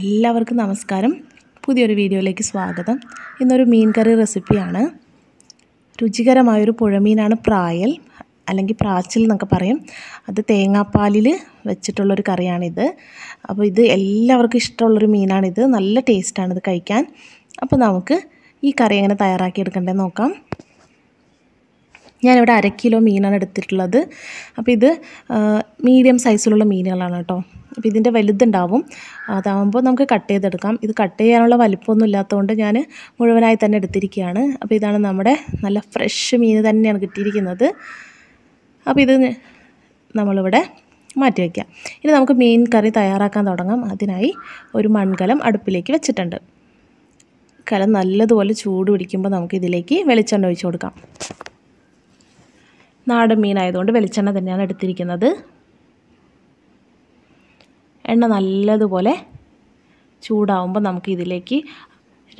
എല്ലാവർക്കും നമസ്കാരം. പുതിയൊരു വീഡിയോയിലേക്ക് സ്വാഗതം. ഇന്നൊരു മീൻ കറി റെസിപ്പിയാണ്. രുചികരമായൊരു പുഴമീനാണ് പ്രായൽ അല്ലെങ്കിൽ പ്രാച്ചിൽ എന്നൊക്കെ പറയും. അത് തേങ്ങാപ്പാലിൽ വെച്ചിട്ടുള്ളൊരു കറിയാണിത്. അപ്പോൾ ഇത് എല്ലാവർക്കും ഇഷ്ടമുള്ളൊരു മീനാണിത്. നല്ല ടേസ്റ്റാണ് ഇത് കഴിക്കാൻ. അപ്പോൾ നമുക്ക് ഈ കറി എങ്ങനെ തയ്യാറാക്കി എടുക്കേണ്ടതെന്ന് നോക്കാം. ഞാനിവിടെ അര കിലോ മീനാണ് എടുത്തിട്ടുള്ളത്. അപ്പോൾ ഇത് മീഡിയം സൈസിലുള്ള മീനുകളാണ് കേട്ടോ. അപ്പോൾ ഇതിന്റെ വലുതുണ്ടാവും. അതാകുമ്പോൾ നമുക്ക് കട്ട് ചെയ്തെടുക്കാം. ഇത് കട്ട് ചെയ്യാനുള്ള വലിപ്പമൊന്നും ഇല്ലാത്തതുകൊണ്ട് ഞാൻ മുഴുവനായി തന്നെ എടുത്തിരിക്കുകയാണ്. അപ്പോൾ ഇതാണ് നമ്മുടെ നല്ല ഫ്രഷ് മീൻ തന്നെയാണ് കിട്ടിയിരിക്കുന്നത്. അപ്പോൾ ഇത് നമ്മളിവിടെ മാറ്റി വയ്ക്കാം. ഇനി നമുക്ക് മീൻ കറി തയ്യാറാക്കാൻ തുടങ്ങാം. അതിനായി ഒരു മൺകലം അടുപ്പിലേക്ക് വെച്ചിട്ടുണ്ട്. കലം നല്ലതുപോലെ ചൂട് പിടിക്കുമ്പോൾ നമുക്ക് ഇതിലേക്ക് വെളിച്ചെണ്ണ ഒഴിച്ചു കൊടുക്കാം. നാടൻ മീനായതുകൊണ്ട് വെളിച്ചെണ്ണ തന്നെയാണ് എടുത്തിരിക്കുന്നത്. എണ്ണ നല്ലതുപോലെ ചൂടാവുമ്പോൾ നമുക്ക് ഇതിലേക്ക്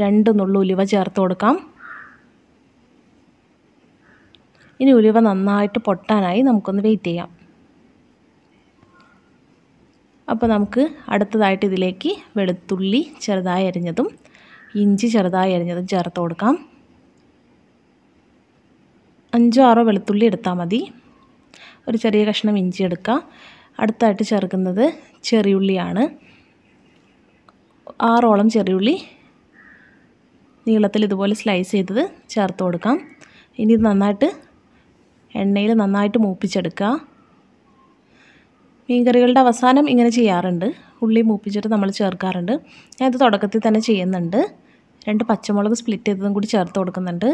രണ്ട് നുള്ളു ഉലുവ ചേർത്ത് കൊടുക്കാം. ഇനി ഉലുവ നന്നായിട്ട് പൊട്ടാനായി നമുക്കൊന്ന് വെയിറ്റ് ചെയ്യാം. അപ്പോൾ നമുക്ക് അടുത്തതായിട്ട് ഇതിലേക്ക് വെളുത്തുള്ളി ചെറുതായി അരിഞ്ഞതും ഇഞ്ചി ചെറുതായി അരിഞ്ഞതും ചേർത്ത് കൊടുക്കാം. അഞ്ചോ ആറോ വെളുത്തുള്ളി എടുത്താൽ മതി. ഒരു ചെറിയ കഷ്ണം ഇഞ്ചി എടുക്കുക അടുത്തായിട്ട് ചേർക്കുന്നത് ചെറിയുള്ളിയാണ്. ആറോളം ചെറിയുള്ളി നീളത്തിൽ ഇതുപോലെ സ്ലൈസ് ചെയ്തത് ചേർത്ത് കൊടുക്കാം. ഇനി ഇത് നന്നായിട്ട് എണ്ണയിൽ നന്നായിട്ട് മൂപ്പിച്ചെടുക്കുക. മീൻകറികളുടെ അവസാനം ഇങ്ങനെ ചെയ്യാറുണ്ട്. ഉള്ളി മൂപ്പിച്ചിട്ട് നമ്മൾ ചേർക്കാറുണ്ട്. ഞാൻ ഇത് തുടക്കത്തിൽ തന്നെ ചെയ്യുന്നുണ്ട്. രണ്ട് പച്ചമുളക് സ്പ്ലിറ്റ് ചെയ്തതും കൂടി ചേർത്ത് കൊടുക്കുന്നുണ്ട്.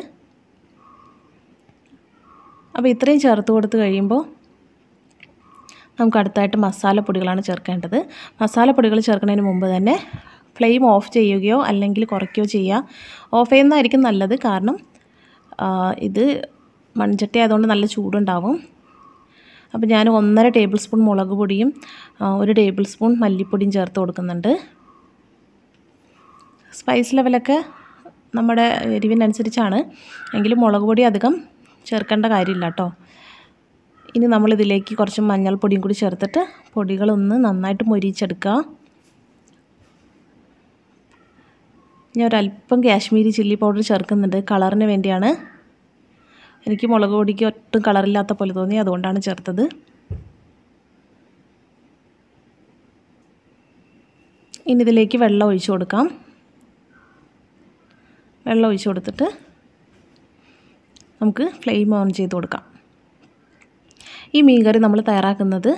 അപ്പോൾ ഇത്രയും ചേർത്ത് കൊടുത്ത് കഴിയുമ്പോൾ നമുക്ക് അടുത്തായിട്ട് മസാലപ്പൊടികളാണ് ചേർക്കേണ്ടത്. മസാലപ്പൊടികൾ ചേർക്കുന്നതിന് മുമ്പ് തന്നെ ഫ്ലെയിം ഓഫ് ചെയ്യുകയോ അല്ലെങ്കിൽ കുറയ്ക്കുകയോ ചെയ്യുക. ഓഫ് ചെയ്യുന്നതായിരിക്കും നല്ലത്. കാരണം ഇത് മൺചട്ടി ആയതുകൊണ്ട് നല്ല ചൂടുണ്ടാവും. അപ്പോൾ ഞാൻ ഒന്നര ടേബിൾ സ്പൂൺ മുളക് പൊടിയും ഒരു ടേബിൾ സ്പൂൺ മല്ലിപ്പൊടിയും ചേർത്ത് കൊടുക്കുന്നുണ്ട്. സ്പൈസ് ലെവലൊക്കെ നമ്മുടെ എരിവിനനുസരിച്ചാണ്. എങ്കിലും മുളക് പൊടി അധികം ചേർക്കേണ്ട കാര്യമില്ല കേട്ടോ. ഇനി നമ്മളിതിലേക്ക് കുറച്ച് മഞ്ഞൾപ്പൊടിയും കൂടി ചേർത്തിട്ട് പൊടികളൊന്ന് നന്നായിട്ട് മൊരിച്ചെടുക്കുക. ഞാൻ ഒരല്പം കാശ്മീരി ചില്ലി പൗഡർ ചേർക്കുന്നുണ്ട്. കളറിന് വേണ്ടിയാണ്. എനിക്ക് മുളക് പൊടിക്ക് ഒട്ടും കളറില്ലാത്ത പോലെ തോന്നി അതുകൊണ്ടാണ് ചേർത്തത്. ഇനി ഇതിലേക്ക് വെള്ളം ഒഴിച്ചു കൊടുക്കാം. വെള്ളം ഒഴിച്ചു കൊടുത്തിട്ട് നമുക്ക് ഫ്ലെയിം ഓൺ ചെയ്ത് കൊടുക്കാം. ഈ മീൻ കറി നമ്മൾ തയ്യാറാക്കുന്നത്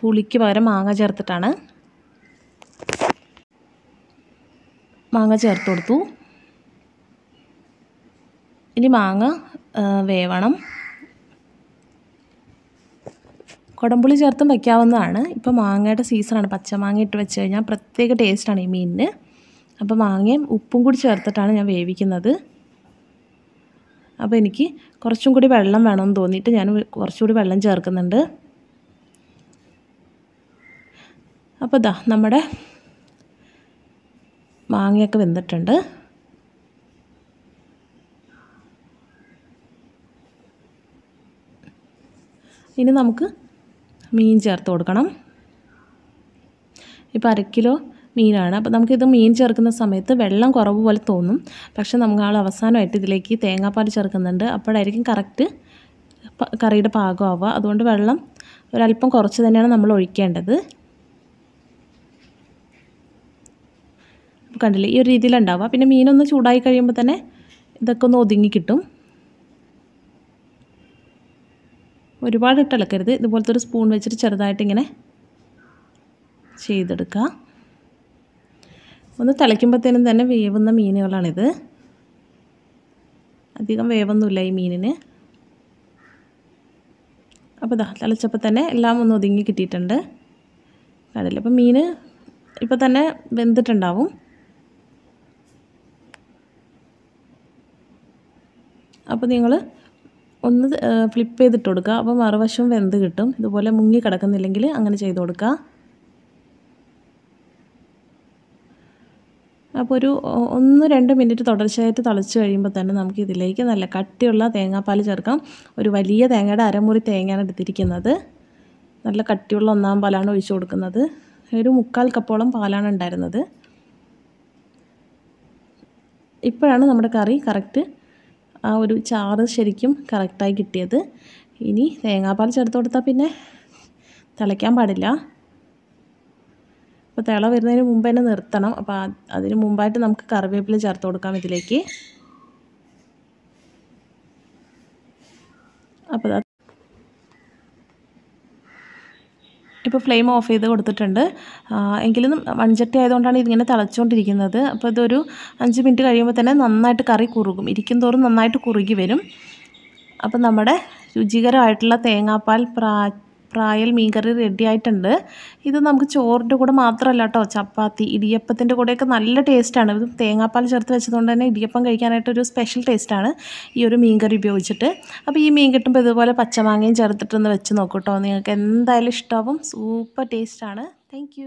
പുളിക്ക് പകരം മാങ്ങ ചേർത്തിട്ടാണ്. മാങ്ങ ചേർത്ത് കൊടുത്തു. ഇനി മാങ്ങ വേവണം. കുടംപുളി ചേർത്തും വയ്ക്കാവുന്നതാണ് ഇപ്പോൾ മാങ്ങയുടെ സീസണാണ്. പച്ചമാങ്ങ ഇട്ട് വെച്ച് കഴിഞ്ഞാൽ പ്രത്യേക ടേസ്റ്റാണ് ഈ മീനിന്. അപ്പോൾ മാങ്ങയും ഉപ്പും കൂടി ചേർത്തിട്ടാണ് ഞാൻ വേവിക്കുന്നത്. അപ്പോൾ എനിക്ക് കുറച്ചും കൂടി വെള്ളം വേണമെന്ന് തോന്നിയിട്ട് ഞാൻ കുറച്ചുകൂടി വെള്ളം ചേർക്കുന്നുണ്ട്. അപ്പോൾ ഇതാ നമ്മുടെ മാങ്ങയൊക്കെ വെന്തിട്ടുണ്ട്. ഇനി നമുക്ക് മീൻ ചേർത്ത് കൊടുക്കണം. ഇപ്പോൾ അര കിലോ മീനാണ്. അപ്പോൾ നമുക്കിത് മീൻ ചേർക്കുന്ന സമയത്ത് വെള്ളം കുറവ് പോലെ തോന്നും. പക്ഷേ നമുക്ക് ആൾ അവസാനമായിട്ട് ഇതിലേക്ക് തേങ്ങാപ്പാൽ ചേർക്കുന്നുണ്ട്. അപ്പോഴായിരിക്കും കറക്റ്റ് കറിയുടെ പാകമാവുക. അതുകൊണ്ട് വെള്ളം ഒരല്പം കുറച്ച് തന്നെയാണ് നമ്മൾ ഒഴിക്കേണ്ടത്. കണ്ടില്ലേ? ഈ ഒരു രീതിയിലുണ്ടാവുക. പിന്നെ മീനൊന്ന് ചൂടായി കഴിയുമ്പോൾ തന്നെ ഇതൊക്കെ ഒന്ന് ഒതുങ്ങി കിട്ടും. ഒരുപാട് ഇട്ടിളക്കരുത് ഇതുപോലത്തെ ഒരു സ്പൂൺ വെച്ചിട്ട് ചെറുതായിട്ട് ഇങ്ങനെ ചെയ്തെടുക്കുക. ഒന്ന് തിളയ്ക്കുമ്പോഴത്തേനും തന്നെ വേവുന്ന മീനുകളാണിത്. അധികം വേവൊന്നുമില്ല ഈ മീനിന്. അപ്പോൾ ഇതാ തിളച്ചപ്പോൾ തന്നെ എല്ലാം ഒന്ന് ഒതുങ്ങി കിട്ടിയിട്ടുണ്ട്. കടലിൽ അപ്പോൾ മീൻ ഇപ്പോൾ തന്നെ വെന്തിട്ടുണ്ടാവും. അപ്പോൾ നിങ്ങൾ ഒന്ന് ഫ്ലിപ്പ് ചെയ്തിട്ട് കൊടുക്കുക. അപ്പോൾ മറുവശം വെന്ത് കിട്ടും. ഇതുപോലെ മുങ്ങി കിടക്കുന്നില്ലെങ്കിൽ അങ്ങനെ ചെയ്ത് കൊടുക്കുക. അപ്പോൾ ഒരു ഒന്ന് രണ്ട് മിനിറ്റ് തുടർച്ചയായിട്ട് തിളച്ച് കഴിയുമ്പോൾ തന്നെ നമുക്ക് ഇതിലേക്ക് നല്ല കട്ടിയുള്ള തേങ്ങാപ്പാൽ ചേർക്കാം. ഒരു വലിയ തേങ്ങയുടെ അരമുറി തേങ്ങയാണ് എടുത്തിരിക്കുന്നത്. നല്ല കട്ടിയുള്ള ഒന്നാം പാലാണ് ഒഴിച്ചു കൊടുക്കുന്നത്. ഒരു മുക്കാൽ കപ്പോളം പാലാണ് ഉണ്ടായിരുന്നത്. ഇപ്പോഴാണ് നമ്മുടെ കറി കറക്റ്റ് ആ ഒരു ചാറ് ശരിക്കും കറക്റ്റായി കിട്ടിയത്. ഇനി തേങ്ങാപ്പാൽ ചേർത്ത് കൊടുത്താൽ പിന്നെ തിളയ്ക്കാൻ പാടില്ല. അപ്പോൾ തിള വരുന്നതിന് മുമ്പ് തന്നെ നിർത്തണം. അപ്പോൾ അതിന് മുമ്പായിട്ട് നമുക്ക് കറിവേപ്പില ചേർത്ത് കൊടുക്കാം ഇതിലേക്ക്. അപ്പോൾ ഇപ്പോൾ ഫ്ലെയിം ഓഫ് ചെയ്ത് കൊടുത്തിട്ടുണ്ട്. എങ്കിലും മൺചട്ടി ആയതുകൊണ്ടാണ് ഇതിങ്ങനെ തിളച്ചുകൊണ്ടിരിക്കുന്നത്. അപ്പോൾ ഇതൊരു അഞ്ച് മിനിറ്റ് കഴിയുമ്പോൾ തന്നെ നന്നായിട്ട് കറി കുറുകും. ഇരിക്കും തോറും നന്നായിട്ട് കുറുകി വരും. അപ്പോൾ നമ്മുടെ രുചികരമായിട്ടുള്ള തേങ്ങാപ്പാൽ പ്രാ പ്രായൽ മീൻകറി റെഡി ആയിട്ടുണ്ട്. ഇത് നമുക്ക് ചോറിന്റെ കൂടെ മാത്രമല്ല കേട്ടോ ചപ്പാത്തി ഇടിയപ്പത്തിന്റെ കൂടെയൊക്കെ നല്ല ടേസ്റ്റാണ് ഇത് തേങ്ങാപ്പാൽ ചേർത്ത് വെച്ചതുകൊണ്ട് തന്നെ ഇടിയപ്പം കഴിക്കാനായിട്ടൊരു സ്പെഷ്യൽ ടേസ്റ്റാണ് ഈ ഒരു മീൻകറി ഉപയോഗിച്ചിട്ട്. അപ്പോൾ ഈ മീൻ കിട്ടുമ്പോൾ ഇതുപോലെ പച്ചമാങ്ങയും ചേർത്തിട്ടൊന്ന് വെച്ച് നോക്കൂ കേട്ടോ നിങ്ങൾക്ക് എന്തായാലും ഇഷ്ടമാവും സൂപ്പർ ടേസ്റ്റാണ് താങ്ക്